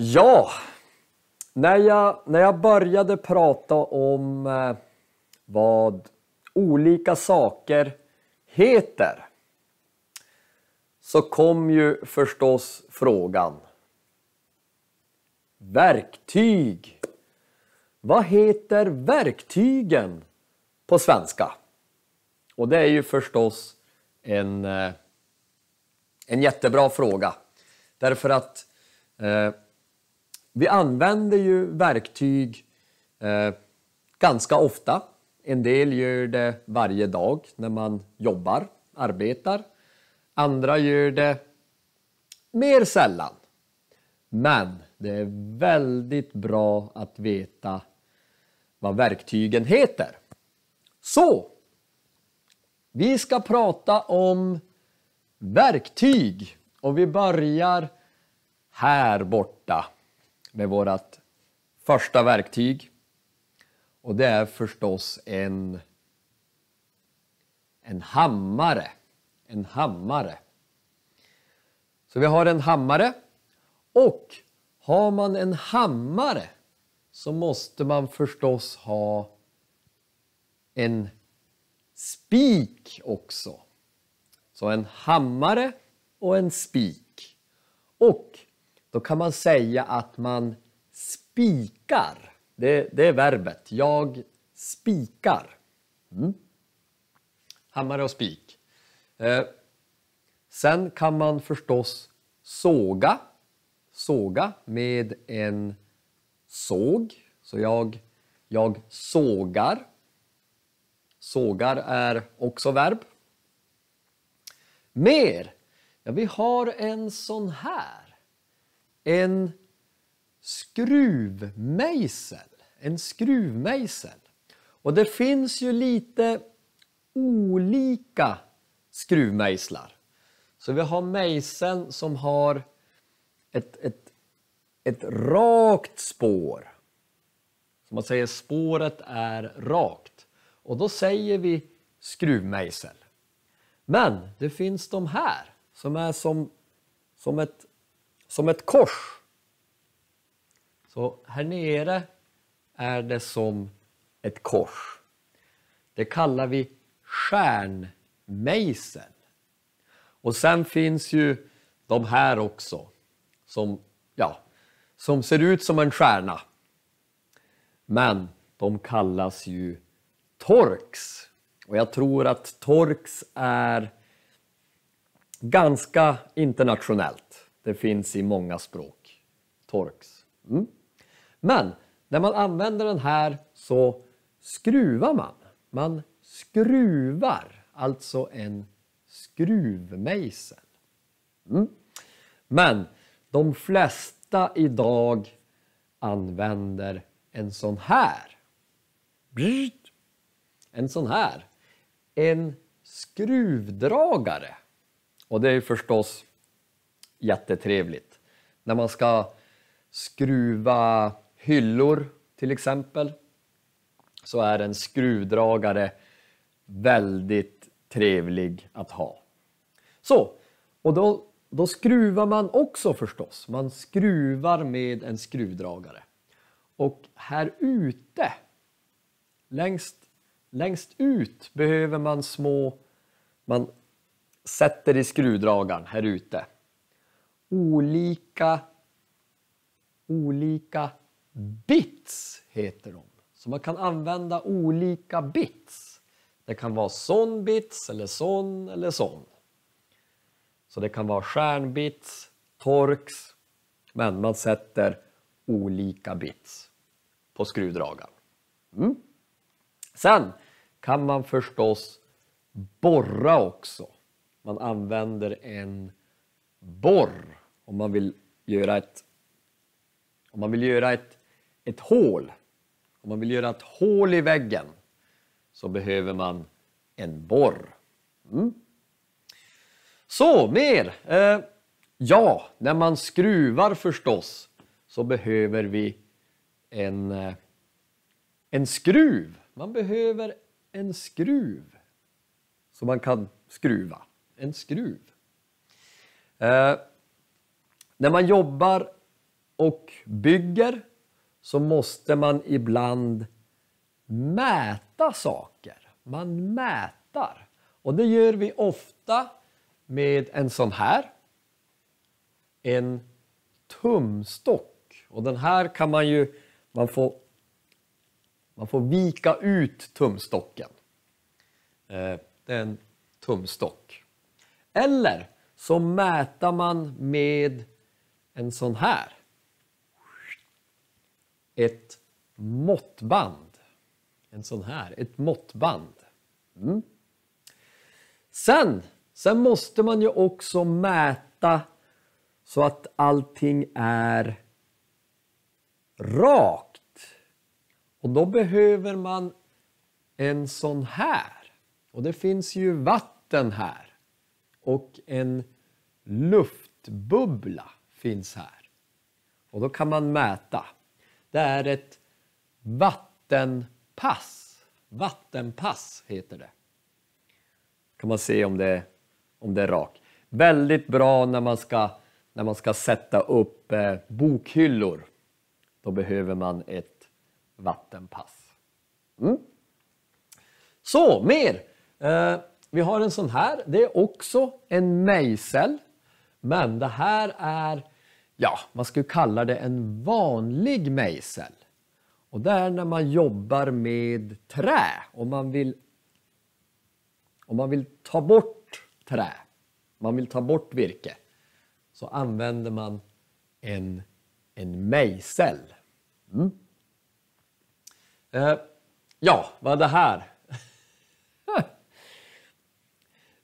Ja, när jag, när jag började prata om eh, vad olika saker heter så kom ju förstås frågan Verktyg. Vad heter verktygen på svenska? Och det är ju förstås en, eh, en jättebra fråga. Därför att eh, vi använder ju verktyg eh, ganska ofta. En del gör det varje dag när man jobbar, arbetar. Andra gör det mer sällan. Men det är väldigt bra att veta vad verktygen heter. Så, vi ska prata om verktyg och vi börjar här borta med vårt första verktyg. Och det är förstås en, en hammare. En hammare. Så vi har en hammare och har man en hammare så måste man förstås ha en spik också. Så en hammare och en spik. Och då kan man säga att man spikar. Det, det är verbet. Jag spikar. Mm. Hammare och spik. Eh, sen kan man förstås såga. Såga med en såg. Så jag, jag sågar. Sågar är också verb. Mer. Ja, vi har en sån här en skruvmejsel. En skruvmejsel. Och det finns ju lite olika skruvmejslar. Så vi har mejseln som har ett, ett, ett rakt spår. Så man säger spåret är rakt. Och då säger vi skruvmejsel. Men det finns de här som är som, som ett som ett kors. Så här nere är det som ett kors. Det kallar vi stjärnmejsel. Och sen finns ju de här också som, ja, som ser ut som en stjärna. Men de kallas ju torx. Och jag tror att torx är ganska internationellt. Det finns i många språk. Torx. Mm. Men när man använder den här så skruvar man. Man skruvar, alltså en skruvmejsel. Mm. Men de flesta idag använder en sån här. En sån här. En skruvdragare. Och det är förstås jättetrevligt. När man ska skruva hyllor till exempel så är en skruvdragare väldigt trevlig att ha. Så, och då, då skruvar man också förstås. Man skruvar med en skruvdragare. Och här ute, längst, längst ut behöver man små, man sätter i skruvdragaren här ute olika, olika bits heter de. Så man kan använda olika bits. Det kan vara sån bits eller sån eller sån. Så det kan vara stjärnbits, torx, men man sätter olika bits på skruvdragaren. Mm. Sen kan man förstås borra också. Man använder en borr om man vill göra ett, om man vill göra ett, ett hål. Om man vill göra ett hål i väggen så behöver man en borr. Mm. Så, mer! Eh, ja, när man skruvar förstås så behöver vi en, eh, en skruv. Man behöver en skruv så man kan skruva. En skruv. Eh, när man jobbar och bygger så måste man ibland mäta saker. Man mätar. Och det gör vi ofta med en sån här. En tumstock. Och den här kan man ju, man får, man får vika ut tumstocken. Eh, det är en tumstock. Eller så mäter man med en sån här. Ett måttband. En sån här, ett måttband. Mm. Sen, sen måste man ju också mäta så att allting är rakt. Och då behöver man en sån här. Och det finns ju vatten här. Och en luftbubbla finns här. Och då kan man mäta. Det är ett vattenpass. Vattenpass heter det. Kan man se om det, om det är rak. Väldigt bra när man ska, när man ska sätta upp eh, bokhyllor. Då behöver man ett vattenpass. Mm. Så, mer! Eh, vi har en sån här. Det är också en mejsel. Men det här är, ja, man skulle kalla det en vanlig mejsel. Och det är när man jobbar med trä och man vill, om man vill ta bort trä, man vill ta bort virke, så använder man en, en mejsel. Mm. Eh, ja, vad är det här?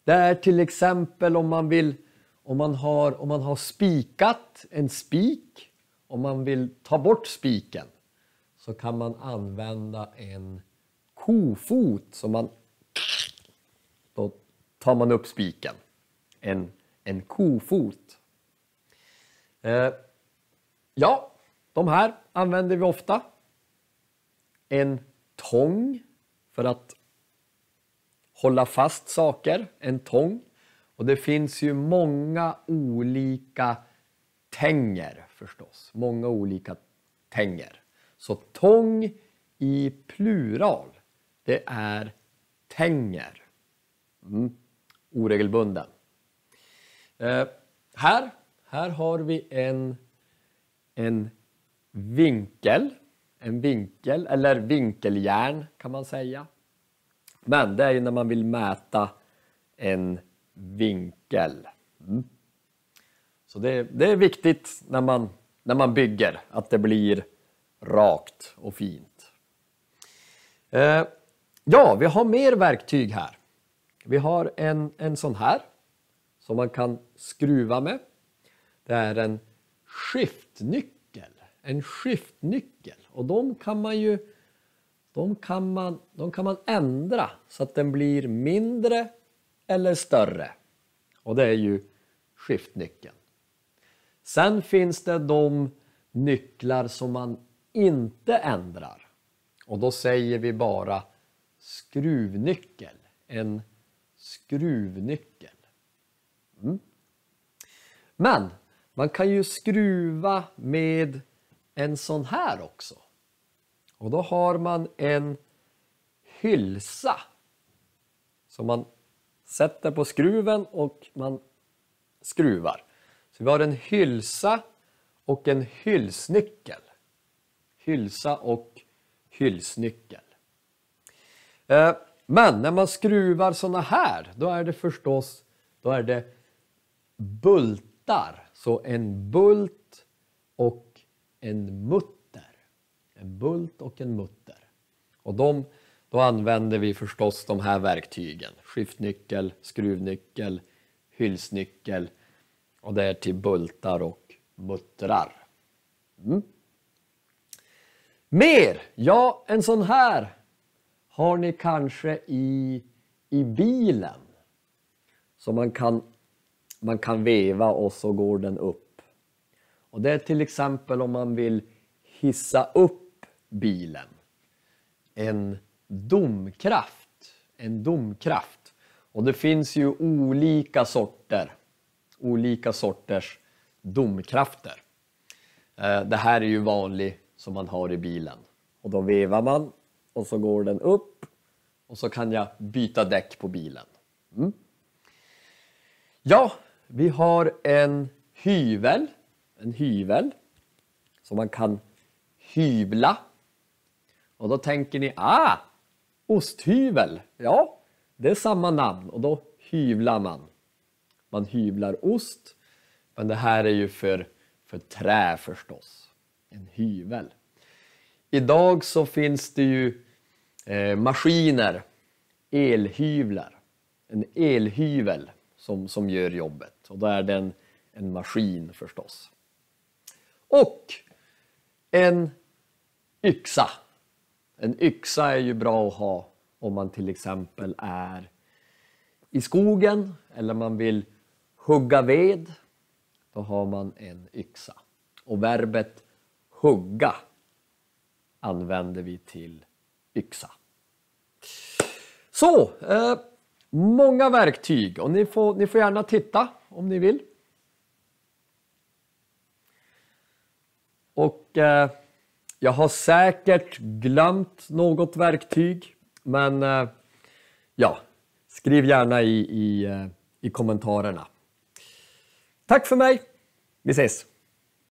Det är till exempel om man vill om man har, om man har spikat en spik om man vill ta bort spiken så kan man använda en kofot som man då tar man upp spiken. En, en kofot. Eh, ja, de här använder vi ofta. En tång för att hålla fast saker, en tång. Och det finns ju många olika tänger förstås. Många olika tänger. Så tång i plural, det är tänger. Mm. Oregelbunden. Eh, här, här har vi en, en vinkel. En vinkel, eller vinkeljärn kan man säga. Men det är ju när man vill mäta en vinkel. Mm. Så det, det, är viktigt när man, när man bygger att det blir rakt och fint. Eh, ja, vi har mer verktyg här. Vi har en, en sån här som man kan skruva med. Det är en skiftnyckel. En skiftnyckel och de kan man ju de kan, man, de kan man ändra så att den blir mindre eller större. Och det är ju skiftnyckeln. Sen finns det de nycklar som man inte ändrar. Och då säger vi bara skruvnyckel. En skruvnyckel. Mm. Men man kan ju skruva med en sån här också. Och då har man en hylsa som man sätter på skruven och man skruvar. Så vi har en hylsa och en hylsnyckel. Hylsa och hylsnyckel. Eh, men när man skruvar såna här, då är det förstås då är det bultar. Så en bult och en mutter en bult och en mutter. Och de, då använder vi förstås de här verktygen. Skiftnyckel, skruvnyckel, hylsnyckel och det är till bultar och muttrar. Mm. Mer! Ja, en sån här har ni kanske i, i bilen. Så man kan, man kan veva och så går den upp. Och det är till exempel om man vill hissa upp bilen. En domkraft. En domkraft. Och det finns ju olika sorter. Olika sorters domkrafter. Eh, det här är ju vanlig som man har i bilen. Och då vevar man och så går den upp och så kan jag byta däck på bilen. Mm. Ja, vi har en hyvel, en hyvel som man kan hyvla. Och då tänker ni, ah, osthyvel. Ja, det är samma namn och då hyvlar man. Man hyvlar ost, men det här är ju för, för trä förstås. En hyvel. Idag så finns det ju eh, maskiner, elhyvlar. En elhyvel som, som gör jobbet och då är det en maskin förstås. Och en yxa. En yxa är ju bra att ha om man till exempel är i skogen eller man vill hugga ved. Då har man en yxa. Och verbet hugga använder vi till yxa. Så, eh, många verktyg och ni får, ni får gärna titta om ni vill. Och eh, jag har säkert glömt något verktyg men eh, ja, skriv gärna i, i, eh, i kommentarerna. Tack för mig, vi ses!